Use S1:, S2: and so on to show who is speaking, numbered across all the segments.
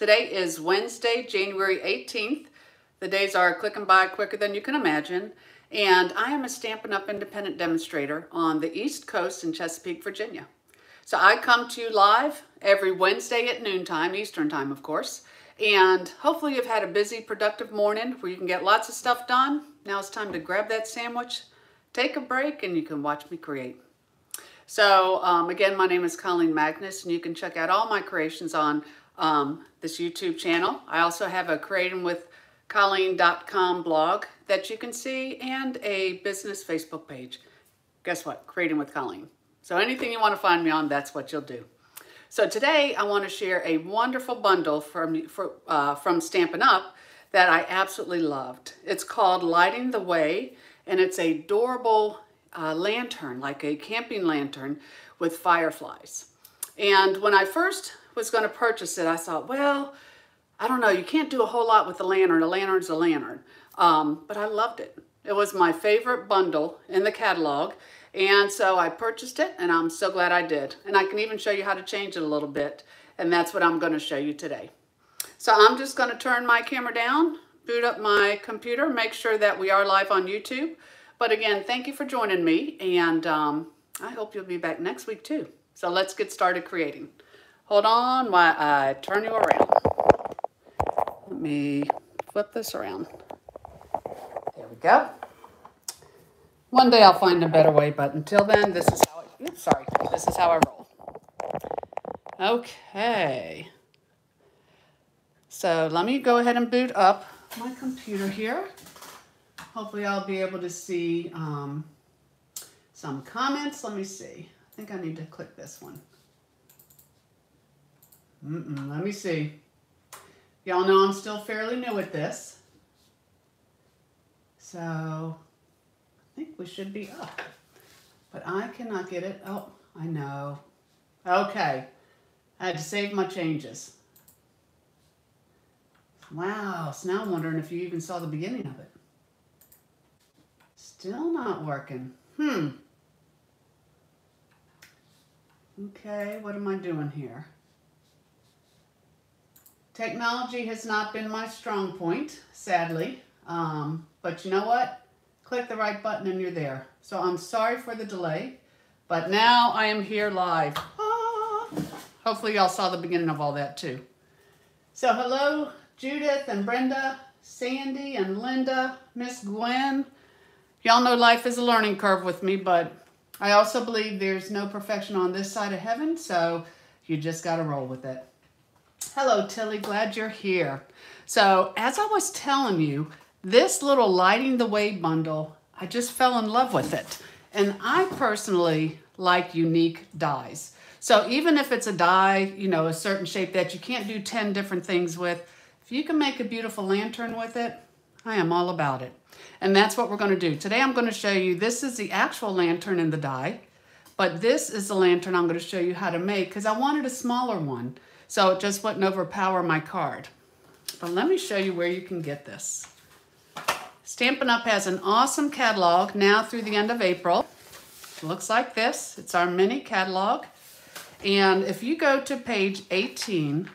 S1: Today is Wednesday, January 18th. The days are clicking by quicker than you can imagine. And I am a Stampin' Up! independent demonstrator on the East Coast in Chesapeake, Virginia. So I come to you live every Wednesday at noontime, Eastern time, of course. And hopefully you've had a busy, productive morning where you can get lots of stuff done. Now it's time to grab that sandwich, take a break, and you can watch me create. So um, again, my name is Colleen Magness, and you can check out all my creations on um, this YouTube channel. I also have a Creating with creatingwithcolleen.com blog that you can see and a business Facebook page. Guess what? Creating with Colleen. So anything you want to find me on, that's what you'll do. So today I want to share a wonderful bundle from, for, uh, from Stampin' Up! that I absolutely loved. It's called Lighting the Way, and it's a adorable uh, lantern, like a camping lantern with fireflies. And when I first was going to purchase it, I thought, well, I don't know, you can't do a whole lot with the lantern. A lantern's a lantern. Um, but I loved it. It was my favorite bundle in the catalog. And so I purchased it and I'm so glad I did. And I can even show you how to change it a little bit. And that's what I'm going to show you today. So I'm just going to turn my camera down, boot up my computer, make sure that we are live on YouTube. But again, thank you for joining me, and um, I hope you'll be back next week too. So let's get started creating. Hold on while I turn you around. Let me flip this around. There we go. One day I'll find a better way, but until then, this is how I, oops, sorry, this is how I roll. Okay. So let me go ahead and boot up my computer here. Hopefully I'll be able to see um, some comments. Let me see. I think I need to click this one. Mm -mm, let me see. Y'all know I'm still fairly new at this. So I think we should be up. But I cannot get it. Oh, I know. Okay. I had to save my changes. Wow. So now I'm wondering if you even saw the beginning of it. Still not working. Hmm. Okay, what am I doing here? Technology has not been my strong point, sadly. Um, but you know what? Click the right button and you're there. So I'm sorry for the delay, but now I am here live. Ah. Hopefully y'all saw the beginning of all that too. So hello, Judith and Brenda, Sandy and Linda, Miss Gwen, Y'all know life is a learning curve with me, but I also believe there's no perfection on this side of heaven, so you just got to roll with it. Hello, Tilly. Glad you're here. So as I was telling you, this little Lighting the Way bundle, I just fell in love with it. And I personally like unique dies. So even if it's a die, you know, a certain shape that you can't do 10 different things with, if you can make a beautiful lantern with it, I am all about it. And that's what we're going to do. Today I'm going to show you, this is the actual lantern in the die, but this is the lantern I'm going to show you how to make because I wanted a smaller one. So it just wouldn't overpower my card. But let me show you where you can get this. Stampin' Up! has an awesome catalog now through the end of April. It looks like this. It's our mini catalog. And if you go to page 18,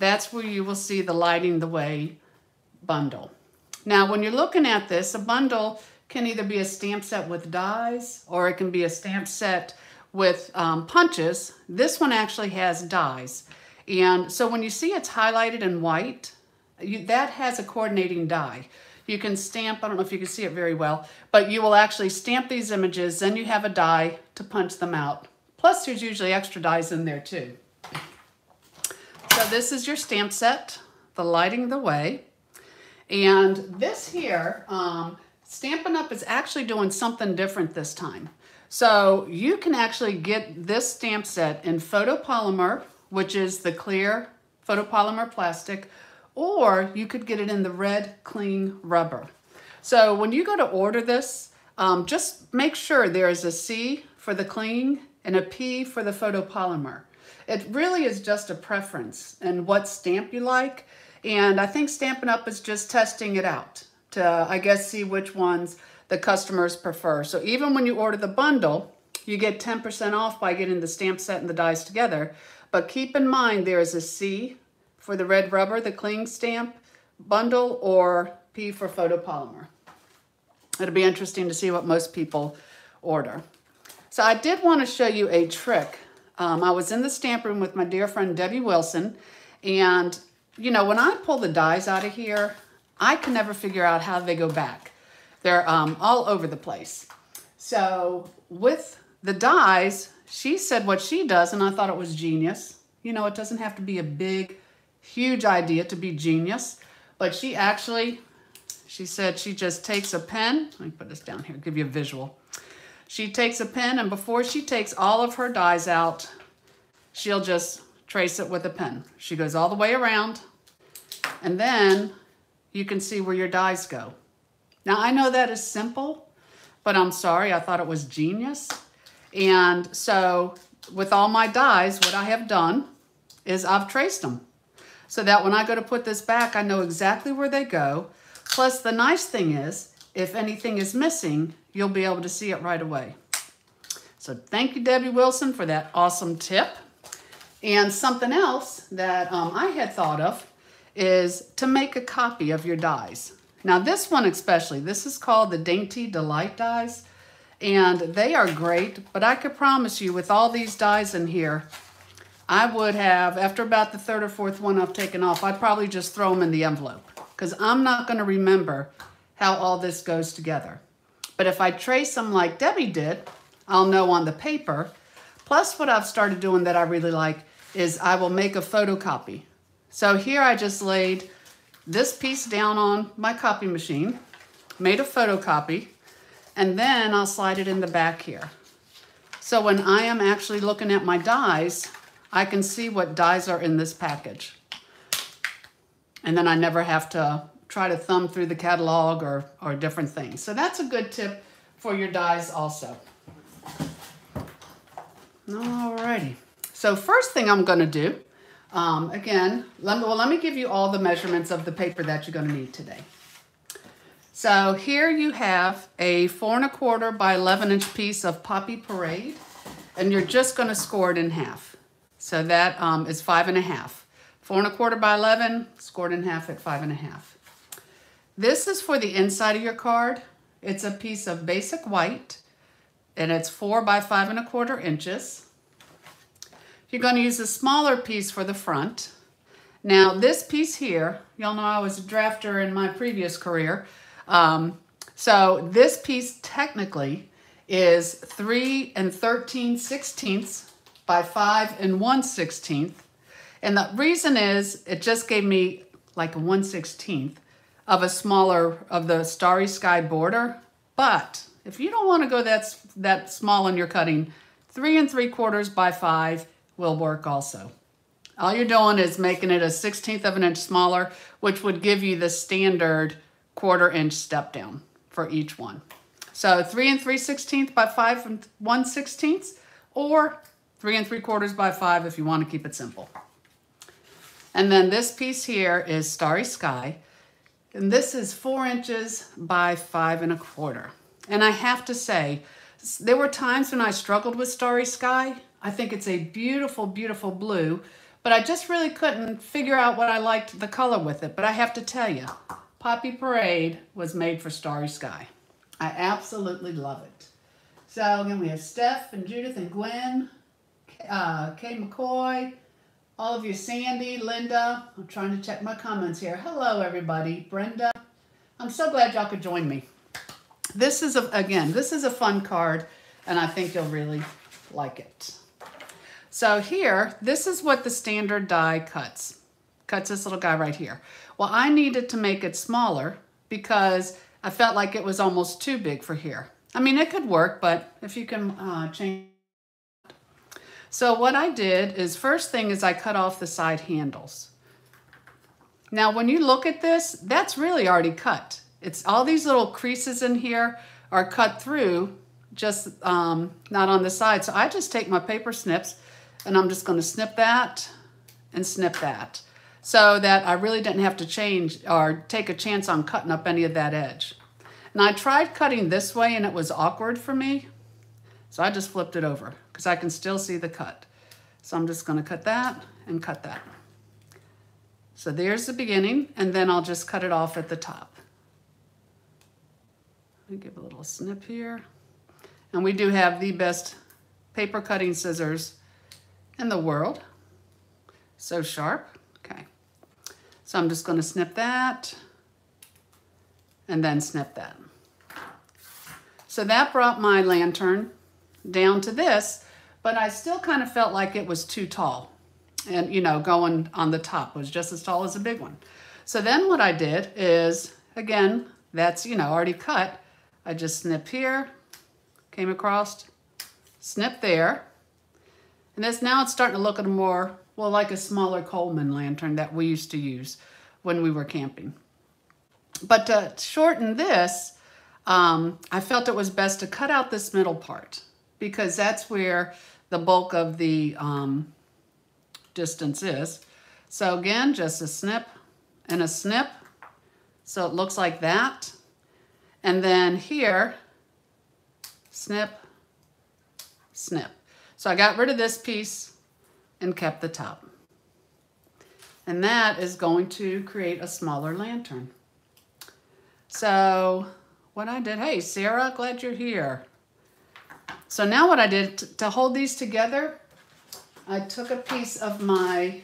S1: that's where you will see the Lighting the Way bundle. Now, when you're looking at this, a bundle can either be a stamp set with dies or it can be a stamp set with um, punches. This one actually has dies. And so when you see it's highlighted in white, you, that has a coordinating die. You can stamp, I don't know if you can see it very well, but you will actually stamp these images, then you have a die to punch them out. Plus there's usually extra dies in there too. So this is your stamp set, the Lighting the Way. And this here, um, Stampin' Up! is actually doing something different this time. So you can actually get this stamp set in photopolymer, which is the clear photopolymer plastic, or you could get it in the red cling rubber. So when you go to order this, um, just make sure there is a C for the cling and a P for the photopolymer. It really is just a preference and what stamp you like. And I think Stampin' Up! is just testing it out to, I guess, see which ones the customers prefer. So even when you order the bundle, you get 10% off by getting the stamp set and the dies together. But keep in mind there is a C for the red rubber, the cling stamp bundle, or P for photopolymer. It'll be interesting to see what most people order. So I did want to show you a trick. Um, I was in the stamp room with my dear friend Debbie Wilson, and you know, when I pull the dies out of here, I can never figure out how they go back. They're um, all over the place. So with the dies, she said what she does, and I thought it was genius. You know, it doesn't have to be a big, huge idea to be genius, but she actually, she said she just takes a pen. Let me put this down here, give you a visual. She takes a pen, and before she takes all of her dies out, she'll just trace it with a pen. She goes all the way around, and then you can see where your dies go. Now, I know that is simple, but I'm sorry, I thought it was genius. And so with all my dies, what I have done is I've traced them so that when I go to put this back, I know exactly where they go. Plus, the nice thing is, if anything is missing, you'll be able to see it right away. So thank you, Debbie Wilson, for that awesome tip. And something else that um, I had thought of is to make a copy of your dies. Now this one especially, this is called the Dainty Delight dies. And they are great, but I could promise you with all these dies in here, I would have, after about the third or fourth one I've taken off, I'd probably just throw them in the envelope because I'm not going to remember how all this goes together. But if I trace them like Debbie did, I'll know on the paper. Plus what I've started doing that I really like is I will make a photocopy. So here I just laid this piece down on my copy machine, made a photocopy, and then I'll slide it in the back here. So when I am actually looking at my dies, I can see what dies are in this package. And then I never have to try to thumb through the catalog or, or different things. So that's a good tip for your dies also. Alrighty. So first thing I'm going to do, um, again, let me, well, let me give you all the measurements of the paper that you're going to need today. So here you have a four and a quarter by 11 inch piece of Poppy Parade, and you're just going to score it in half. So that um, is five and a half. Four and a quarter by 11, scored in half at five and a half. This is for the inside of your card. It's a piece of basic white, and it's four by five and a quarter inches. You're going to use a smaller piece for the front. Now this piece here, y'all know I was a drafter in my previous career. Um, so this piece technically is 3 and 13 sixteenths by 5 and 1 16th. And the reason is it just gave me like a 1 16th of a smaller, of the Starry Sky border. But if you don't want to go that, that small in your cutting, 3 and 3 quarters by 5 will work also. All you're doing is making it a 16th of an inch smaller, which would give you the standard quarter inch step down for each one. So 3 and 3 16th by 5 and 1 16th, or 3 and 3 quarters by 5 if you want to keep it simple. And then this piece here is Starry Sky. And this is 4 inches by 5 and a quarter. And I have to say, there were times when I struggled with Starry Sky I think it's a beautiful, beautiful blue, but I just really couldn't figure out what I liked the color with it. But I have to tell you, Poppy Parade was made for Starry Sky. I absolutely love it. So again, we have Steph and Judith and Gwen, uh, Kay McCoy, all of you, Sandy, Linda. I'm trying to check my comments here. Hello, everybody. Brenda. I'm so glad y'all could join me. This is, a, again, this is a fun card, and I think you'll really like it. So here, this is what the standard die cuts. Cuts this little guy right here. Well, I needed to make it smaller because I felt like it was almost too big for here. I mean, it could work, but if you can uh, change. So what I did is first thing is I cut off the side handles. Now, when you look at this, that's really already cut. It's all these little creases in here are cut through, just um, not on the side. So I just take my paper snips and I'm just going to snip that and snip that so that I really didn't have to change or take a chance on cutting up any of that edge. And I tried cutting this way and it was awkward for me. So I just flipped it over because I can still see the cut. So I'm just going to cut that and cut that. So there's the beginning, and then I'll just cut it off at the top. Give a little snip here. And we do have the best paper cutting scissors in the world. So sharp. So I'm just going to snip that and then snip that. So that brought my lantern down to this, but I still kind of felt like it was too tall. And, you know, going on the top was just as tall as a big one. So then what I did is, again, that's, you know, already cut. I just snip here, came across, snip there. And this now it's starting to look a more, well, like a smaller Coleman lantern that we used to use when we were camping. But to shorten this, um, I felt it was best to cut out this middle part because that's where the bulk of the um, distance is. So again, just a snip and a snip. So it looks like that. And then here, snip, snip. So I got rid of this piece and kept the top. And that is going to create a smaller lantern. So what I did, hey, Sarah, glad you're here. So now what I did to hold these together, I took a piece of my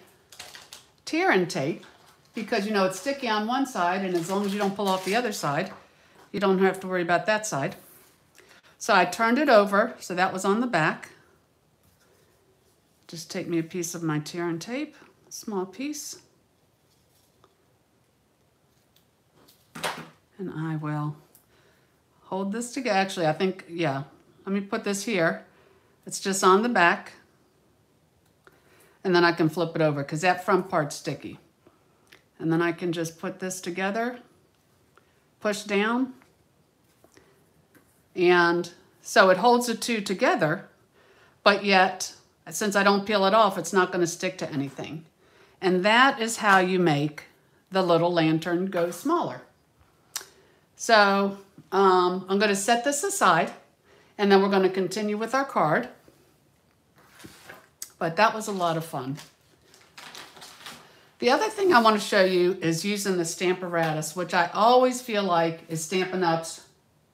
S1: tear and tape because, you know, it's sticky on one side and as long as you don't pull off the other side, you don't have to worry about that side. So I turned it over, so that was on the back. Just take me a piece of my tear and tape, small piece. And I will hold this together. Actually, I think, yeah, let me put this here. It's just on the back. And then I can flip it over because that front part's sticky. And then I can just put this together, push down. And so it holds the two together, but yet, since I don't peel it off, it's not going to stick to anything. And that is how you make the little lantern go smaller. So um, I'm going to set this aside and then we're going to continue with our card. But that was a lot of fun. The other thing I want to show you is using the Stamparatus, which I always feel like is Stampin' Up's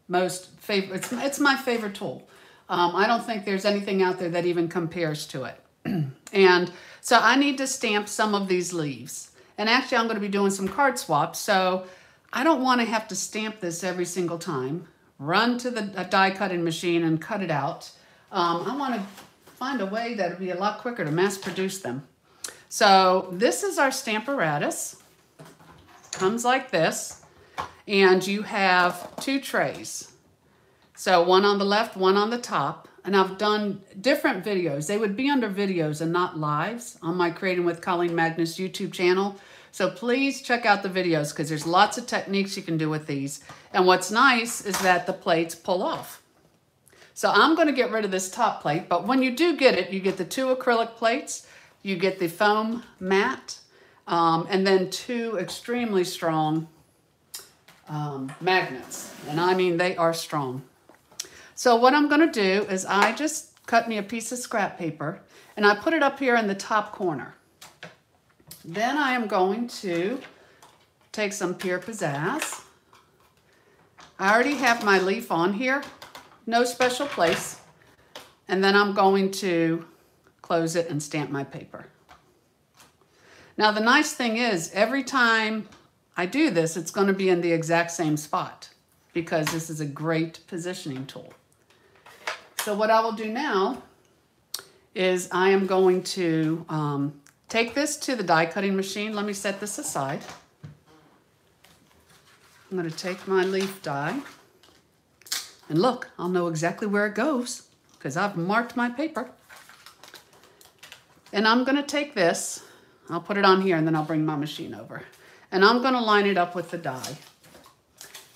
S1: most favorite. It's, it's my favorite tool. Um, I don't think there's anything out there that even compares to it. and so I need to stamp some of these leaves. And actually I'm going to be doing some card swaps. So I don't want to have to stamp this every single time, run to the die cutting machine and cut it out. Um, I want to find a way that would be a lot quicker to mass produce them. So this is our Stamparatus. Comes like this. And you have two trays. So one on the left, one on the top. And I've done different videos. They would be under videos and not lives on my Creating with Colleen Magness YouTube channel. So please check out the videos because there's lots of techniques you can do with these. And what's nice is that the plates pull off. So I'm going to get rid of this top plate, but when you do get it, you get the two acrylic plates, you get the foam mat, um, and then two extremely strong um, magnets. And I mean, they are strong. So what I'm going to do is I just cut me a piece of scrap paper and I put it up here in the top corner. Then I am going to take some Pear Pizzazz. I already have my leaf on here, no special place. And then I'm going to close it and stamp my paper. Now the nice thing is every time I do this, it's going to be in the exact same spot because this is a great positioning tool. So what I will do now is I am going to um, Take this to the die cutting machine. Let me set this aside. I'm going to take my leaf die. And look, I'll know exactly where it goes because I've marked my paper. And I'm going to take this. I'll put it on here and then I'll bring my machine over. And I'm going to line it up with the die.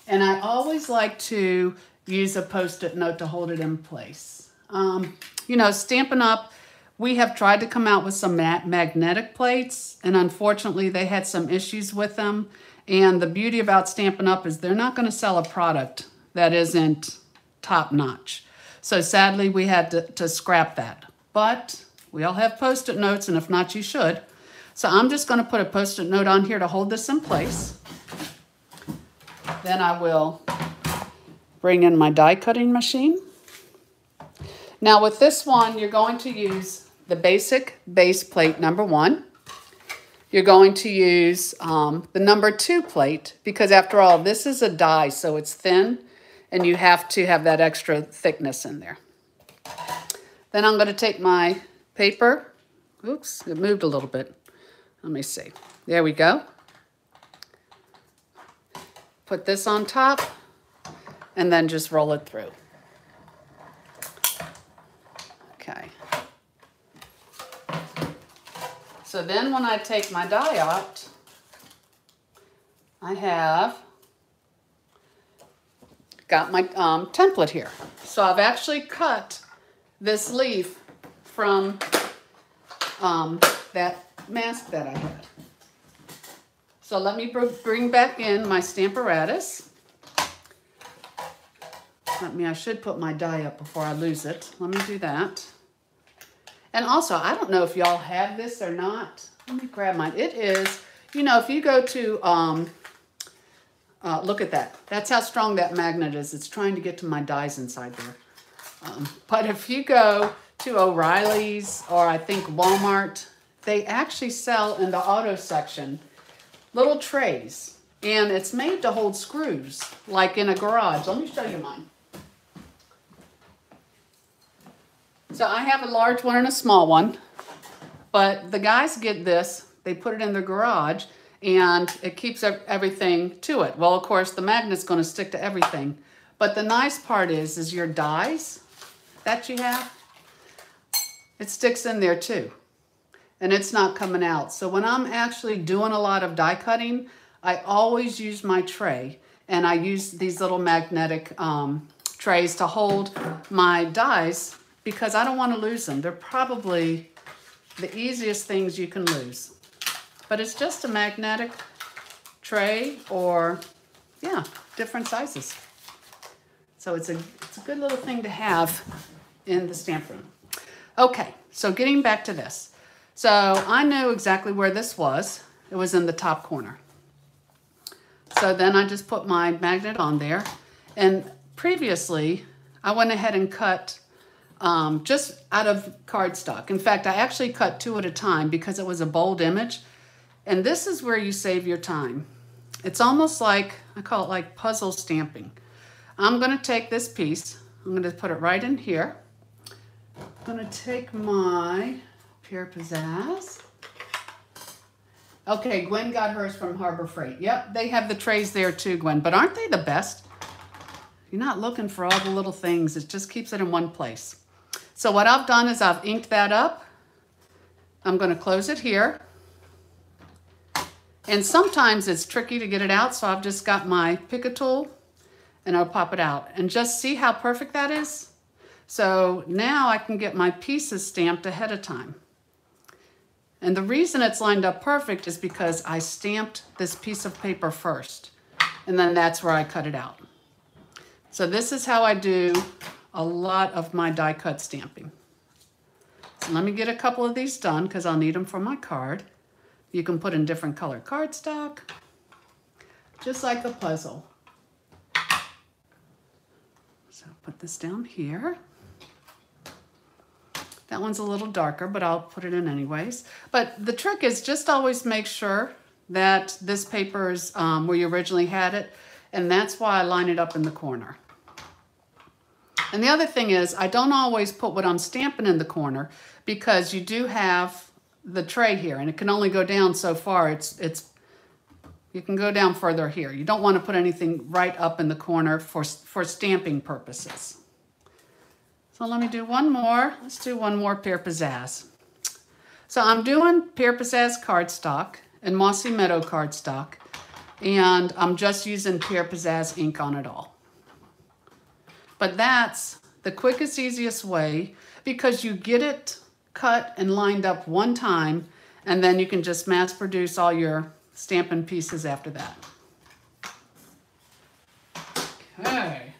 S1: And I always like to use a post-it note to hold it in place. Um, you know, Stampin' Up! We have tried to come out with some ma magnetic plates, and unfortunately they had some issues with them. And the beauty about Stampin' Up! is they're not going to sell a product that isn't top notch. So sadly, we had to, to scrap that. But we all have post-it notes, and if not, you should. So I'm just going to put a post-it note on here to hold this in place. Then I will bring in my die cutting machine. Now with this one, you're going to use the basic base plate number one. You're going to use um, the number two plate because after all, this is a die, so it's thin and you have to have that extra thickness in there. Then I'm going to take my paper. Oops, it moved a little bit. Let me see. There we go. Put this on top and then just roll it through. Okay. So then when I take my die out, I have got my um, template here. So I've actually cut this leaf from um, that mask that I had. So let me br bring back in my Stamparatus. Let me, I should put my die up before I lose it. Let me do that. And also, I don't know if y'all have this or not. Let me grab mine. It is, you know, if you go to, um, uh, look at that. That's how strong that magnet is. It's trying to get to my dies inside there. Um, but if you go to O'Reilly's or I think Walmart, they actually sell in the auto section little trays. And it's made to hold screws, like in a garage. Let me show you mine. So I have a large one and a small one. But the guys get this, they put it in their garage, and it keeps everything to it. Well, of course, the magnet's going to stick to everything. But the nice part is, is your dies that you have, it sticks in there too and it's not coming out. So when I'm actually doing a lot of die cutting, I always use my tray and I use these little magnetic um, trays to hold my dies because I don't want to lose them. They're probably the easiest things you can lose. But it's just a magnetic tray or, yeah, different sizes. So it's a, it's a good little thing to have in the stamp room. Okay, so getting back to this. So I knew exactly where this was. It was in the top corner. So then I just put my magnet on there. And previously, I went ahead and cut um, just out of cardstock. In fact, I actually cut two at a time because it was a bold image. And this is where you save your time. It's almost like, I call it like puzzle stamping. I'm gonna take this piece, I'm gonna put it right in here. I'm gonna take my Pear Pizzazz. Okay, Gwen got hers from Harbor Freight. Yep, they have the trays there too, Gwen. But aren't they the best? You're not looking for all the little things. It just keeps it in one place. So what I've done is I've inked that up. I'm going to close it here. And sometimes it's tricky to get it out, so I've just got my pick a tool and I'll pop it out. And just see how perfect that is? So now I can get my pieces stamped ahead of time. And the reason it's lined up perfect is because I stamped this piece of paper first. And then that's where I cut it out. So this is how I do a lot of my die cut stamping. So let me get a couple of these done because I'll need them for my card. You can put in different color cardstock, just like a puzzle. So put this down here. That one's a little darker, but I'll put it in anyways. But the trick is just always make sure that this paper is um, where you originally had it, and that's why I line it up in the corner. And the other thing is, I don't always put what I'm stamping in the corner because you do have the tray here, and it can only go down so far. It's, it's, you can go down further here. You don't want to put anything right up in the corner for, for stamping purposes. So let me do one more. Let's do one more Pear Pizzazz. So I'm doing Pear Pizzazz cardstock and Mossy Meadow cardstock. And I'm just using Pear Pizzazz ink on it all. But that's the quickest, easiest way because you get it cut and lined up one time and then you can just mass produce all your stamping pieces after that. Okay.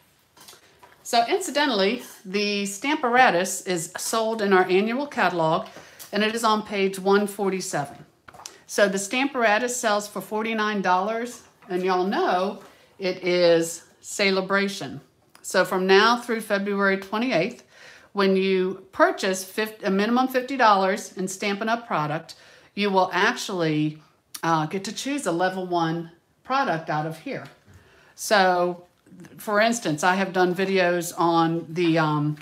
S1: So incidentally, the Stamparatus is sold in our annual catalog and it is on page 147. So the Stamparatus sells for $49, and y'all know it is celebration. So from now through February 28th, when you purchase 50, a minimum $50 in Stampin' Up! product, you will actually uh, get to choose a level one product out of here. So, for instance, I have done videos on the um,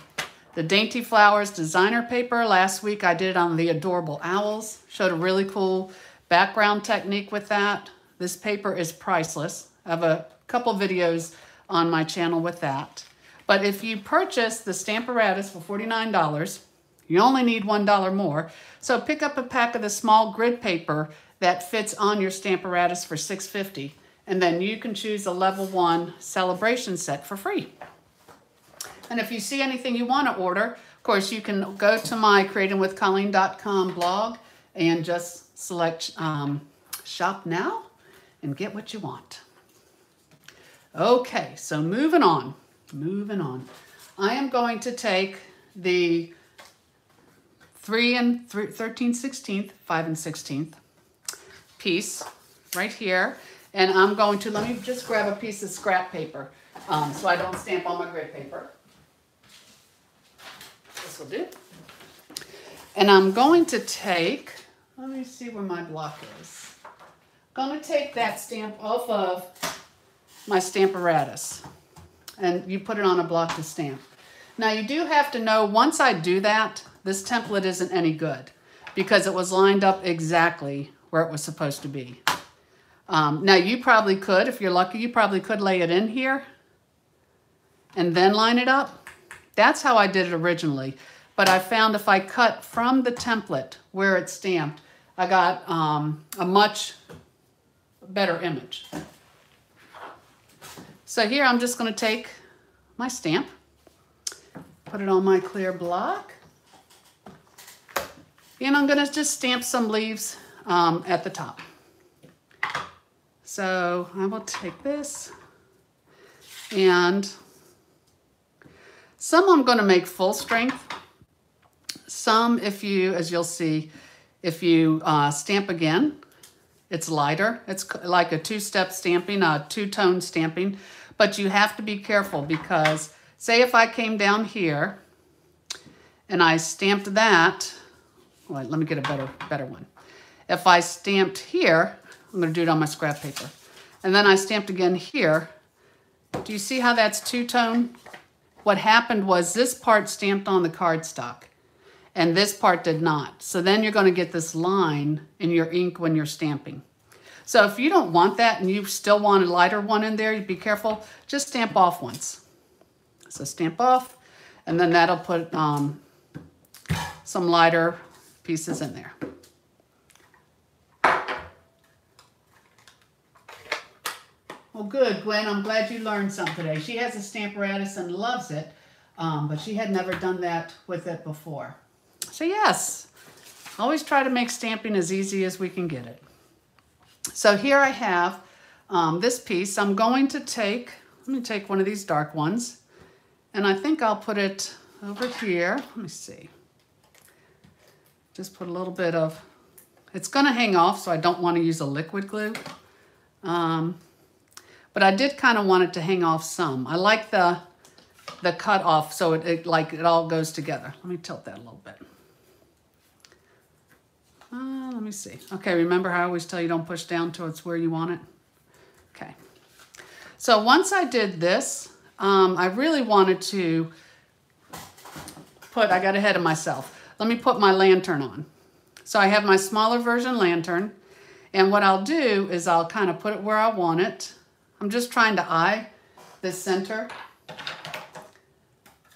S1: the Dainty Flowers designer paper. Last week I did it on the Adorable Owls. Showed a really cool background technique with that. This paper is priceless. I have a couple videos on my channel with that. But if you purchase the Stamparatus for $49, you only need $1 more. So pick up a pack of the small grid paper that fits on your Stamparatus for $6.50, and then you can choose a level one celebration set for free. And if you see anything you want to order, of course, you can go to my creatingwithcolleen.com blog and just select um, shop now and get what you want. Okay, so moving on, moving on. I am going to take the 3 and 3, 13 16th, 5 and 16th piece right here. And I'm going to, let me just grab a piece of scrap paper um, so I don't stamp on my grid paper. This will do. And I'm going to take, let me see where my block is. I'm going to take that stamp off of my Stamparatus. And you put it on a block to stamp. Now you do have to know, once I do that, this template isn't any good because it was lined up exactly where it was supposed to be. Um, now you probably could, if you're lucky, you probably could lay it in here and then line it up. That's how I did it originally. But I found if I cut from the template where it's stamped, I got um, a much better image. So here I'm just going to take my stamp, put it on my clear block, and I'm going to just stamp some leaves um, at the top. So I will take this and some I'm going to make full strength. Some, if you, as you'll see, if you uh, stamp again, it's lighter. It's like a two-step stamping, a two-tone stamping. But you have to be careful because say if I came down here and I stamped that, wait, let me get a better, better one. If I stamped here, I'm gonna do it on my scrap paper, and then I stamped again here, do you see how that's two-tone? What happened was this part stamped on the cardstock and this part did not. So then you're gonna get this line in your ink when you're stamping. So if you don't want that and you still want a lighter one in there, be careful, just stamp off once. So stamp off, and then that'll put um, some lighter pieces in there. Well, good, Gwen. I'm glad you learned something today. She has a Stamparatus and loves it, um, but she had never done that with it before. So yes, always try to make stamping as easy as we can get it. So here I have um, this piece. I'm going to take, let me take one of these dark ones, and I think I'll put it over here. Let me see. Just put a little bit of, it's going to hang off, so I don't want to use a liquid glue. Um, but I did kind of want it to hang off some. I like the the cut off so it, it like it all goes together. Let me tilt that a little bit. Let me see. Okay, remember how I always tell you don't push down till it's where you want it? Okay. So once I did this, um, I really wanted to put, I got ahead of myself. Let me put my lantern on. So I have my smaller version lantern. And what I'll do is I'll kind of put it where I want it. I'm just trying to eye the center.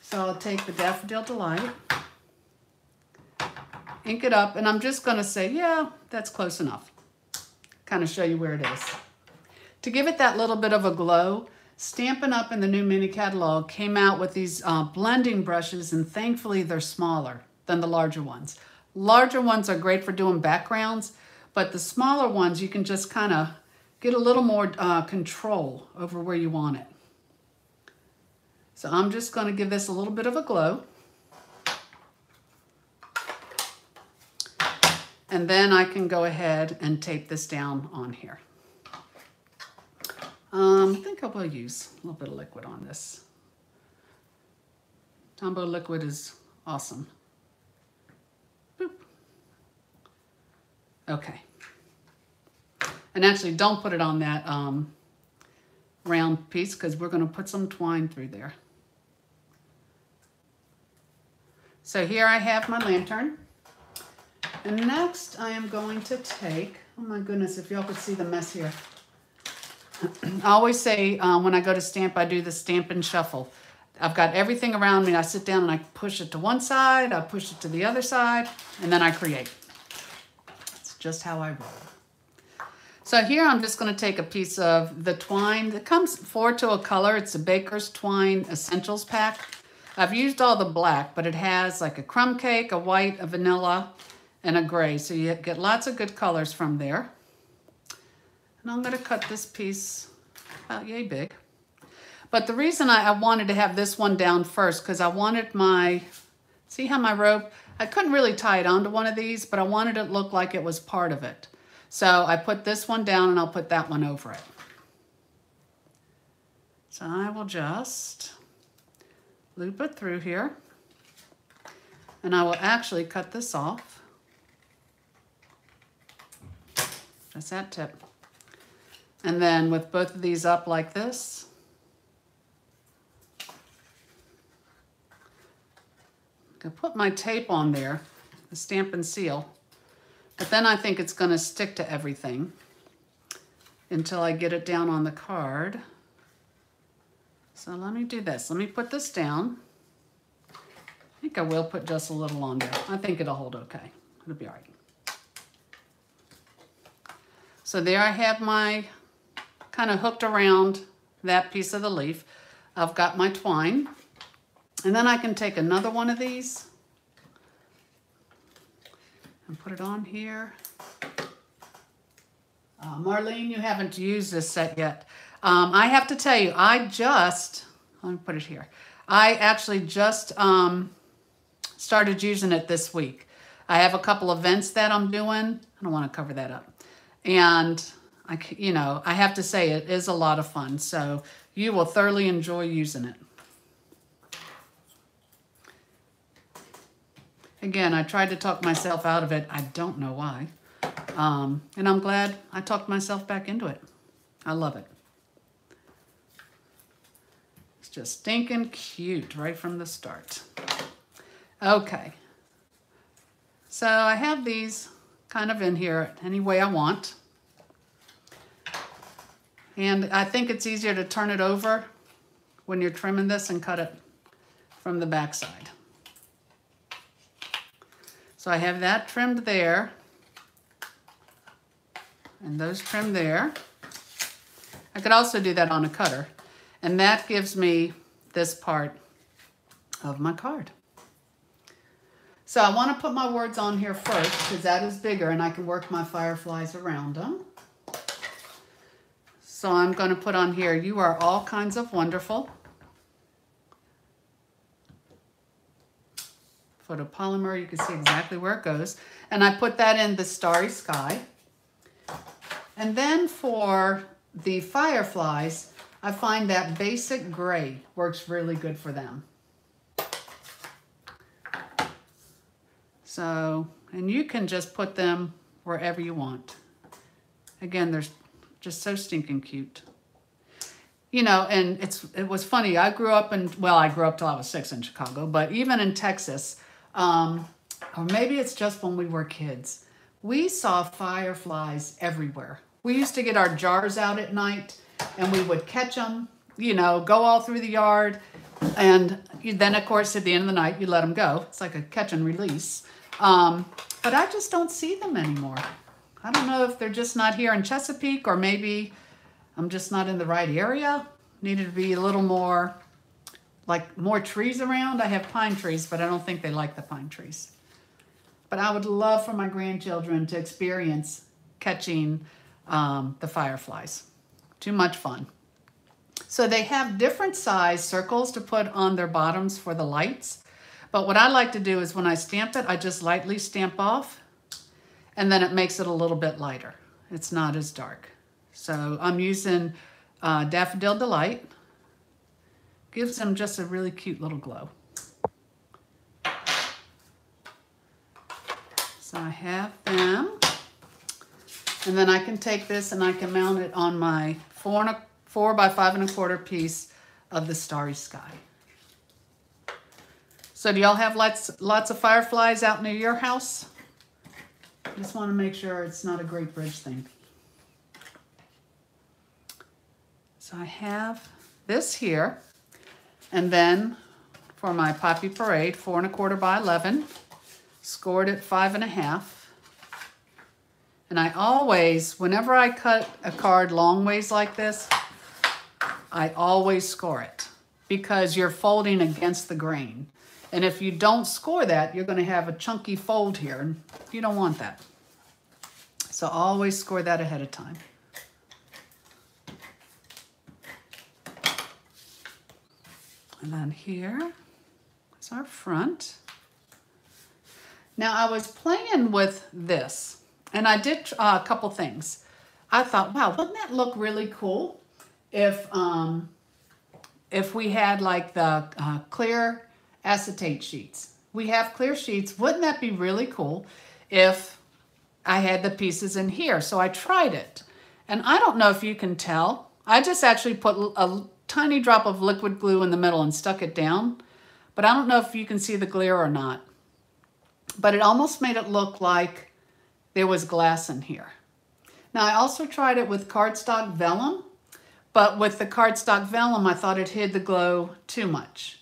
S1: So I'll take the Daffodil Delight ink it up, and I'm just gonna say, yeah, that's close enough. Kind of show you where it is. To give it that little bit of a glow, Stampin' Up! in the new mini catalog came out with these uh, blending brushes, and thankfully they're smaller than the larger ones. Larger ones are great for doing backgrounds, but the smaller ones, you can just kind of get a little more uh, control over where you want it. So I'm just gonna give this a little bit of a glow. And then I can go ahead and tape this down on here. Um, I think I will use a little bit of liquid on this. Tombow liquid is awesome. Boop. Okay. And actually don't put it on that um, round piece because we're going to put some twine through there. So here I have my lantern. And next I am going to take, oh my goodness, if y'all could see the mess here. I always say um, when I go to stamp, I do the stamp and shuffle. I've got everything around me. I sit down and I push it to one side, I push it to the other side, and then I create. It's just how I roll. So here I'm just going to take a piece of the twine that comes four to a color. It's a Baker's Twine Essentials Pack. I've used all the black, but it has like a crumb cake, a white, a vanilla, and a gray. So you get lots of good colors from there. And I'm going to cut this piece about yay big. But the reason I, I wanted to have this one down first, because I wanted my, see how my rope, I couldn't really tie it onto one of these, but I wanted it to look like it was part of it. So I put this one down and I'll put that one over it. So I will just loop it through here. And I will actually cut this off. Just that tip. And then with both of these up like this, I'm gonna put my tape on there, the stamp and seal, but then I think it's going to stick to everything until I get it down on the card. So let me do this. Let me put this down. I think I will put just a little on there. I think it'll hold okay. It'll be all right. So there I have my kind of hooked around that piece of the leaf. I've got my twine. And then I can take another one of these and put it on here. Uh, Marlene, you haven't used this set yet. Um, I have to tell you, I just, let me put it here. I actually just um, started using it this week. I have a couple events that I'm doing. I don't want to cover that up. And, I, you know, I have to say it is a lot of fun. So you will thoroughly enjoy using it. Again, I tried to talk myself out of it. I don't know why. Um, and I'm glad I talked myself back into it. I love it. It's just stinking cute right from the start. Okay. So I have these kind of in here any way I want. And I think it's easier to turn it over when you're trimming this and cut it from the back side. So I have that trimmed there. And those trimmed there. I could also do that on a cutter. And that gives me this part of my card. So I want to put my words on here first because that is bigger and I can work my fireflies around them. So I'm going to put on here, you are all kinds of wonderful. photopolymer. You can see exactly where it goes. And I put that in the starry sky. And then for the fireflies, I find that basic gray works really good for them. So, and you can just put them wherever you want. Again, they're just so stinking cute. You know, and it's it was funny. I grew up in, well, I grew up till I was six in Chicago, but even in Texas, um, or maybe it's just when we were kids. We saw fireflies everywhere. We used to get our jars out at night and we would catch them, you know, go all through the yard. And then, of course, at the end of the night, you let them go. It's like a catch and release. Um, but I just don't see them anymore. I don't know if they're just not here in Chesapeake or maybe I'm just not in the right area. Needed to be a little more like more trees around. I have pine trees, but I don't think they like the pine trees. But I would love for my grandchildren to experience catching um, the fireflies. Too much fun. So they have different size circles to put on their bottoms for the lights. But what I like to do is when I stamp it, I just lightly stamp off. and then it makes it a little bit lighter. It's not as dark. So I'm using uh, Daffodil Delight. Gives them just a really cute little glow. So I have them. And then I can take this and I can mount it on my four, and a, four by five and a quarter piece of the Starry Sky. So do y'all have lots, lots of fireflies out near your house? Just want to make sure it's not a Great Bridge thing. So I have this here. And then for my Poppy Parade, four and a quarter by 11, scored at five and a half. And I always, whenever I cut a card long ways like this, I always score it because you're folding against the grain. And if you don't score that, you're going to have a chunky fold here. And you don't want that. So always score that ahead of time. And then here is our front. Now I was playing with this and I did uh, a couple things. I thought, wow, wouldn't that look really cool if um, if we had like the uh, clear acetate sheets. We have clear sheets. Wouldn't that be really cool if I had the pieces in here? So I tried it. And I don't know if you can tell. I just actually put a tiny drop of liquid glue in the middle and stuck it down. But I don't know if you can see the glare or not. But it almost made it look like there was glass in here. Now I also tried it with cardstock vellum. But with the cardstock vellum, I thought it hid the glow too much.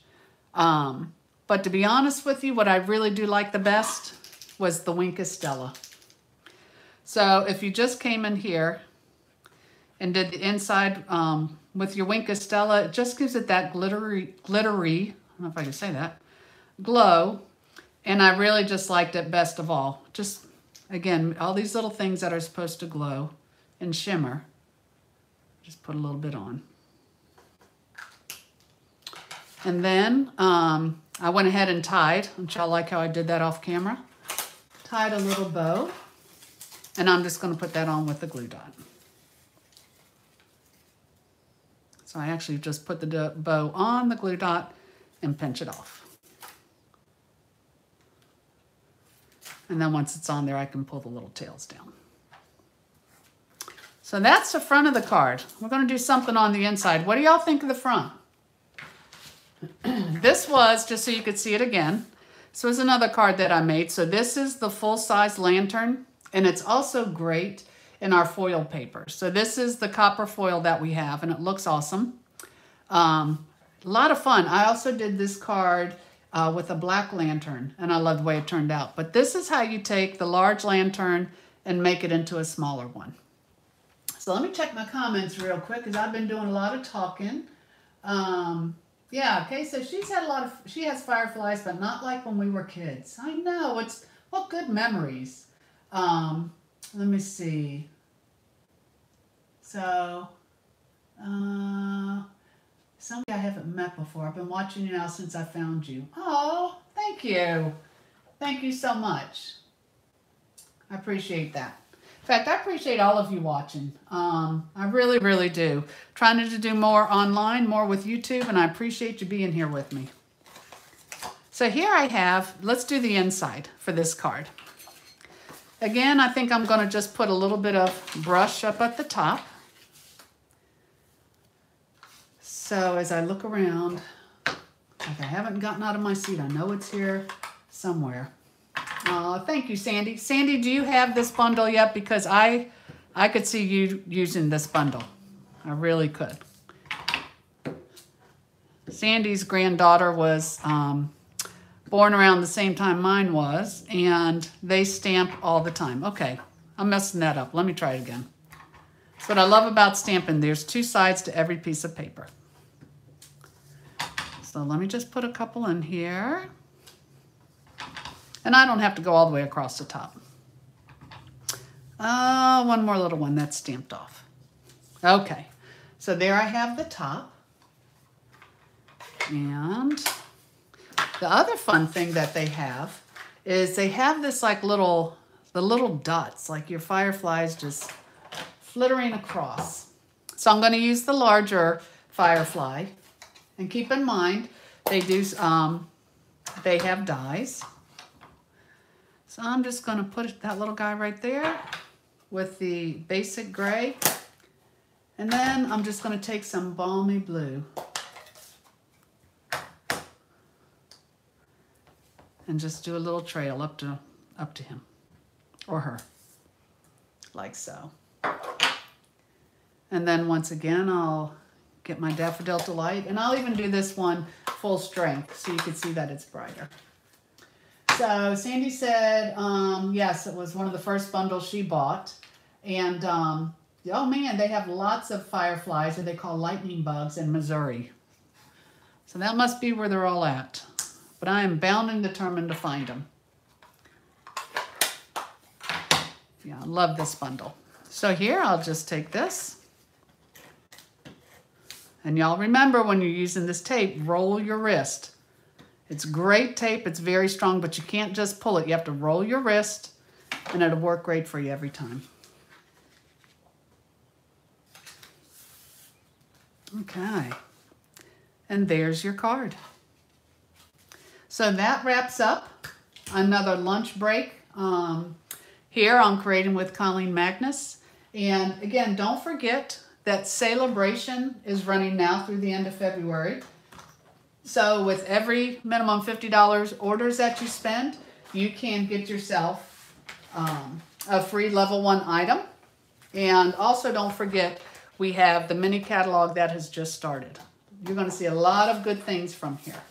S1: Um, but to be honest with you, what I really do like the best was the Wink of Stella. So if you just came in here and did the inside um, with your Wink of Stella, it just gives it that glittery, glittery, I don't know if I can say that, glow. And I really just liked it best of all. Just, again, all these little things that are supposed to glow and shimmer. Just put a little bit on. And then um, I went ahead and tied, which y'all like how I did that off camera. Tied a little bow. And I'm just going to put that on with the glue dot. So I actually just put the bow on the glue dot and pinch it off. And then once it's on there, I can pull the little tails down. So that's the front of the card. We're going to do something on the inside. What do y'all think of the front? this was, just so you could see it again, this was another card that I made. So this is the full-size lantern, and it's also great in our foil paper. So this is the copper foil that we have, and it looks awesome. Um, a lot of fun. I also did this card uh, with a black lantern, and I love the way it turned out. But this is how you take the large lantern and make it into a smaller one. So let me check my comments real quick because I've been doing a lot of talking. Um, yeah, okay, so she's had a lot of, she has fireflies, but not like when we were kids. I know, it's, what good memories. Um, let me see. So, uh, somebody I haven't met before. I've been watching you now since I found you. Oh, thank you. Thank you so much. I appreciate that. In fact, I appreciate all of you watching. Um, I really, really do. Trying to do more online, more with YouTube, and I appreciate you being here with me. So here I have, let's do the inside for this card. Again, I think I'm going to just put a little bit of brush up at the top. So as I look around, like I haven't gotten out of my seat, I know it's here somewhere. Oh, thank you, Sandy. Sandy, do you have this bundle yet? Because I, I could see you using this bundle. I really could. Sandy's granddaughter was um, born around the same time mine was, and they stamp all the time. Okay, I'm messing that up. Let me try it again. That's what I love about stamping. There's two sides to every piece of paper. So let me just put a couple in here. And I don't have to go all the way across the top. Uh, one more little one that's stamped off. Okay, so there I have the top. And the other fun thing that they have is they have this like little the little dots, like your fireflies just flittering across. So I'm going to use the larger firefly. And keep in mind, they do, um, they have dies. So I'm just going to put that little guy right there with the basic gray. And then I'm just going to take some balmy blue. And just do a little trail up to, up to him or her, like so. And then once again, I'll get my Daffodil Delight, and I'll even do this one full strength so you can see that it's brighter. So Sandy said, um, yes, it was one of the first bundles she bought. And um, oh man, they have lots of fireflies, or they call lightning bugs in Missouri. So that must be where they're all at. But I am bound and determined to find them. Yeah, I love this bundle. So here, I'll just take this. And y'all remember when you're using this tape, roll your wrist. It's great tape, it's very strong, but you can't just pull it. You have to roll your wrist and it'll work great for you every time. Okay, and there's your card. So that wraps up another lunch break um, here on Creating with Colleen Magness. And again, don't forget that celebration is running now through the end of February. So with every minimum $50 orders that you spend, you can get yourself um, a free level one item. And also don't forget, we have the mini catalog that has just started. You're going to see a lot of good things from here.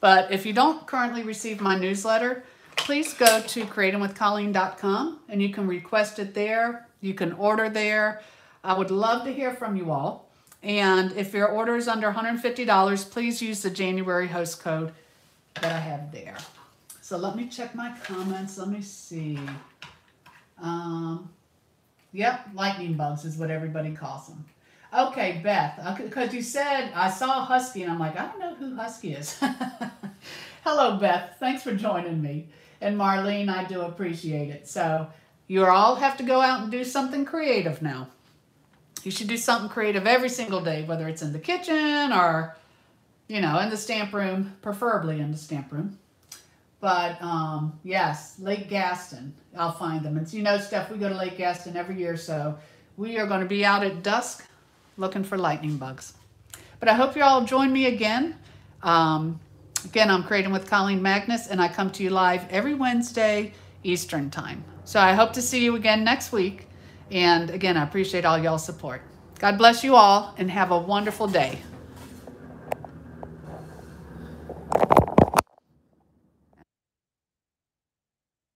S1: But if you don't currently receive my newsletter, please go to creatingwithcolleen.com and you can request it there. You can order there. I would love to hear from you all. And if your order is under $150, please use the January host code that I have there. So let me check my comments. Let me see. Um, yep, lightning bugs is what everybody calls them. Okay, Beth, because you said, I saw Husky, and I'm like, I don't know who Husky is. Hello, Beth. Thanks for joining me. And Marlene, I do appreciate it. So you all have to go out and do something creative now. You should do something creative every single day, whether it's in the kitchen or, you know, in the stamp room, preferably in the stamp room. But um, yes, Lake Gaston, I'll find them. And you know, Steph, we go to Lake Gaston every year, so we are going to be out at dusk looking for lightning bugs. But I hope you all join me again. Um, again, I'm Creating with Colleen Magness, and I come to you live every Wednesday Eastern Time. So I hope to see you again next week. And again, I appreciate all y'all's support. God bless you all and have a wonderful day.